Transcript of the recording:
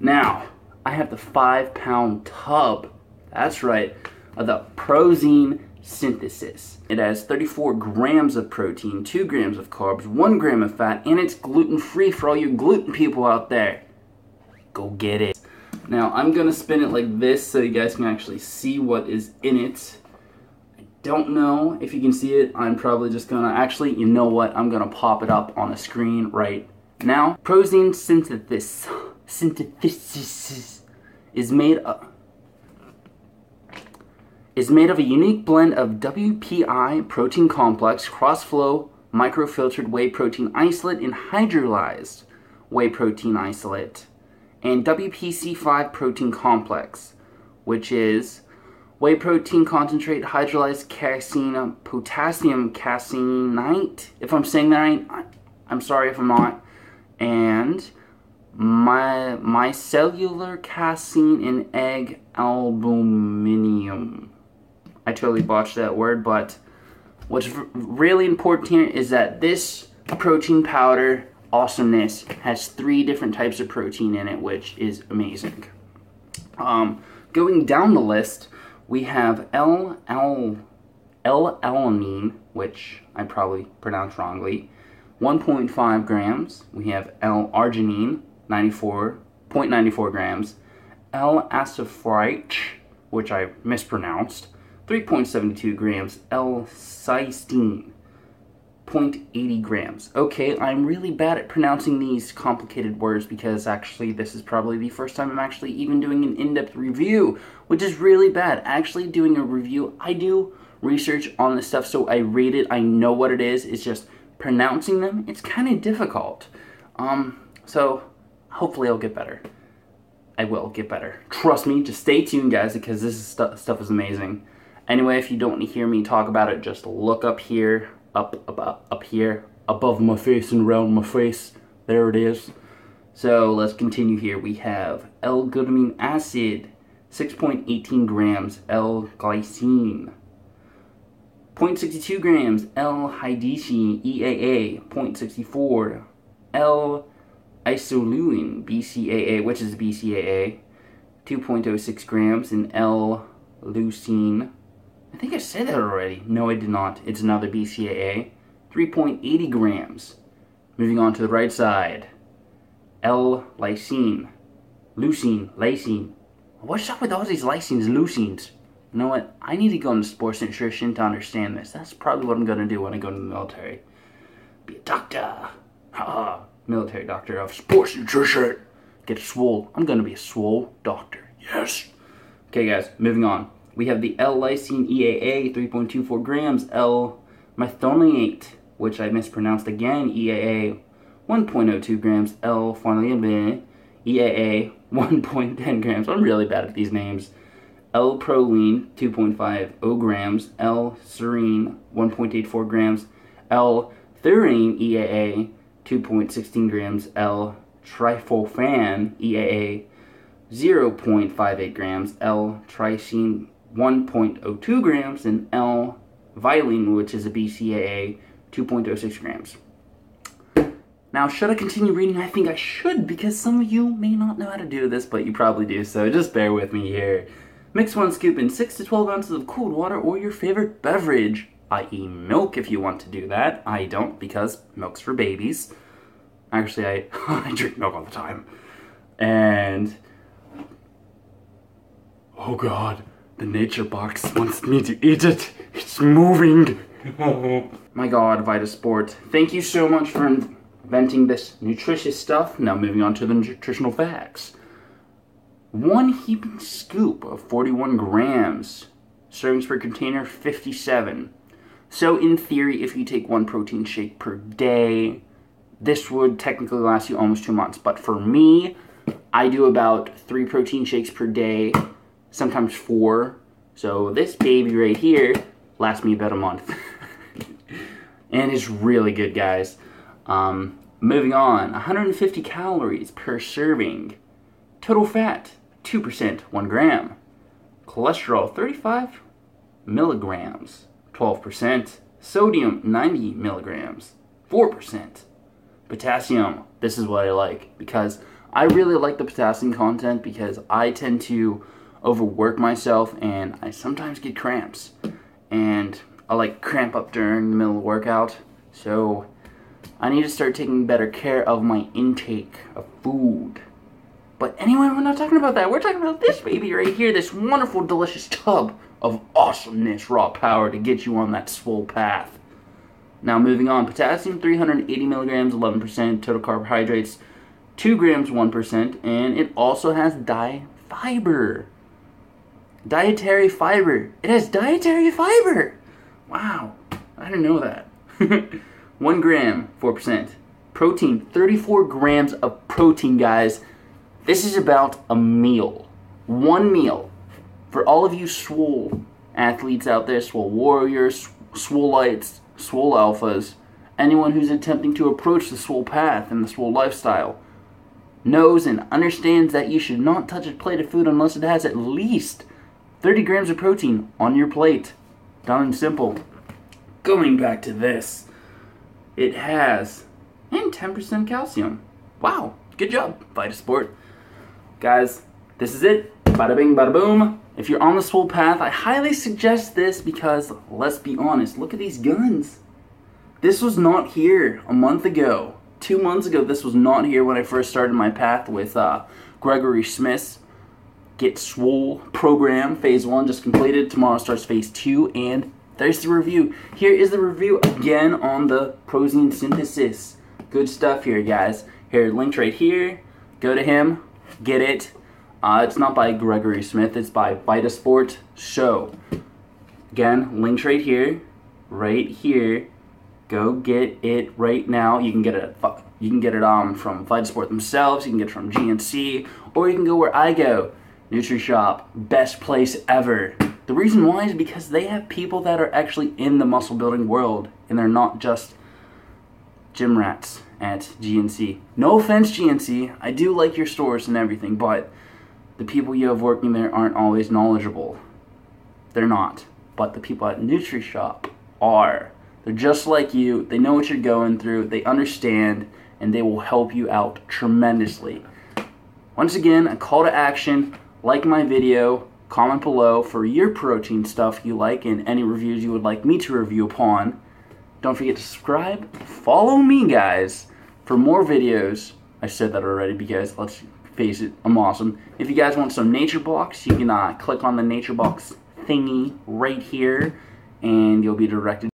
Now, I have the five pound tub. That's right, of the Pro7ein synthesis. It has 34 grams of protein, 2 grams of carbs, 1 gram of fat, and it's gluten free for all you gluten people out there. Go get it. Now, I'm gonna spin it like this so you guys can actually see what is in it. I don't know if you can see it. I'm probably just gonna, actually, you know what? I'm gonna pop it up on the screen right now. Pro7ein synthesis, synthesis is made of, is made of a unique blend of WPI protein complex, cross-flow microfiltered whey protein isolate, and hydrolyzed whey protein isolate, and WPC5 protein complex, which is whey protein concentrate, hydrolyzed casein, potassium caseinate. If I'm saying that right, I'm sorry if I'm not. And my micellar casein and egg albuminum. I totally botched that word, but what's really important here is that this protein powder awesomeness has three different types of protein in it, which is amazing. Um, going down the list, we have L L L-alanine, which I probably pronounced wrongly, 1.5 grams. We have L-arginine, 94.94 grams. L-aspartate, which I mispronounced, 3.72 grams, L-cysteine, 0.80 grams. Okay, I'm really bad at pronouncing these complicated words because actually this is probably the first time I'm actually even doing an in-depth review, which is really bad. Actually doing a review, I do research on this stuff so I read it, I know what it is, it's just pronouncing them, it's kind of difficult. Um, so hopefully I'll get better. I will get better. Trust me, just stay tuned guys because this is stu stuff is amazing. Anyway, if you don't want to hear me talk about it, just look up here, up, up, up here, above my face and around my face. There it is. So let's continue here. We have L-glutamine acid, 6.18 grams, L-glycine, 0.62 grams, L-hydroxy, EAA, 0.64, L-isoleucine, BCAA, which is BCAA, 2.06 grams, and L-leucine, I think I said that already. No, I did not. It's another BCAA. 3.80 grams. Moving on to the right side. L-lysine. Leucine. Lysine. What's up with all these lysines, leucines? You know what? I need to go into sports nutrition to understand this. That's probably what I'm going to do when I go into the military. Be a doctor. Ha Military doctor of sports nutrition. Get swole. I'm to be a swole doctor. Yes. Okay, guys. Moving on we have the L-lysine EAA, 3.24 grams, L-methionate, which I mispronounced again, EAA, 1.02 grams, L-phenylamine, EAA, 1.10 grams. I'm really bad at these names. L-proline, 2.50 grams, L-serine, 1.84 grams, L-thurine, EAA, 2.16 grams, L-tryptophan, EAA, 0.58 grams, L-trypsin, 1.02 grams, and L-violin, which is a BCAA, 2.06 grams. Now, should I continue reading? I think I should, because some of you may not know how to do this, but you probably do, so just bear with me here. Mix one scoop in 6 to 12 ounces of cold water or your favorite beverage, i.e. milk if you want to do that. I don't, because milk's for babies. Actually, I, I drink milk all the time. And... Oh god. The nature box wants me to eat it. It's moving. My god, Vitasport. Thank you so much for inventing this nutritious stuff. Now moving on to the nutritional facts. One heaping scoop of 41 grams. Servings per container, 57. So in theory, if you take one protein shake per day, this would technically last you almost two months. But for me, I do about three protein shakes per day sometimes four. So this baby right here lasts me about a month. and it's really good, guys. Um, moving on, 150 calories per serving. Total fat, 2%, 1 gram. Cholesterol, 35 milligrams, 12%. Sodium, 90 milligrams, 4%. Potassium, this is what I like because I really like the potassium content because I tend to overwork myself and I sometimes get cramps. And I like cramp up during the middle of the workout. So I need to start taking better care of my intake of food. But anyway, we're not talking about that. We're talking about this baby right here, this wonderful, delicious tub of awesomeness, raw power to get you on that swole path. Now, moving on, potassium 380 milligrams, 11%, total carbohydrates 2 grams, 1%, and it also has dye fiber. Dietary fiber. It has dietary fiber. Wow, I didn't know that. 1 gram, 4%. Protein, 34 grams of protein, guys. This is about a meal. One meal. For all of you swole athletes out there, swole warriors, swolites, swole alphas, anyone who's attempting to approach the swole path and the swole lifestyle, knows and understands that you should not touch a plate of food unless it has at least 30 grams of protein on your plate. Done and simple. Going back to this, it has and 10% calcium. Wow, good job, Vitasport. Guys, this is it. Bada bing, bada boom. If you're on the swole path, I highly suggest this because, let's be honest, look at these guns. This was not here a month ago. Two months ago, this was not here when I first started my path with uh, Gregory Smith's Get Swole program. Phase 1 just completed. Tomorrow starts Phase 2, and there's the review. Here is the review again on the protein synthesis. Good stuff here, guys. Here, linked right here. Go to him get it. Uh, it's not by Gregory Smith, it's by Vitasport Show. Again, links right here, right here. Go get it right now. You can get it you can get it um, from Vitasport themselves, you can get it from GNC, or you can go where I go, NutriShop, best place ever. The reason why is because they have people that are actually in the muscle building world, and they're not just gym rats at GNC. No offense, GNC. I do like your stores and everything, but the people you have working there aren't always knowledgeable. They're not. But the people at NutriShop are. They're just like you. They know what you're going through. They understand, and they will help you out tremendously. Once again, a call to action. Like my video. Comment below for your protein stuff you like and any reviews you would like me to review upon. Don't forget to subscribe. Follow me, guys for more videos. I said that already because let's face it, I'm awesome. If you guys want some nature box, you can uh, click on the nature box thingy right here and you'll be directed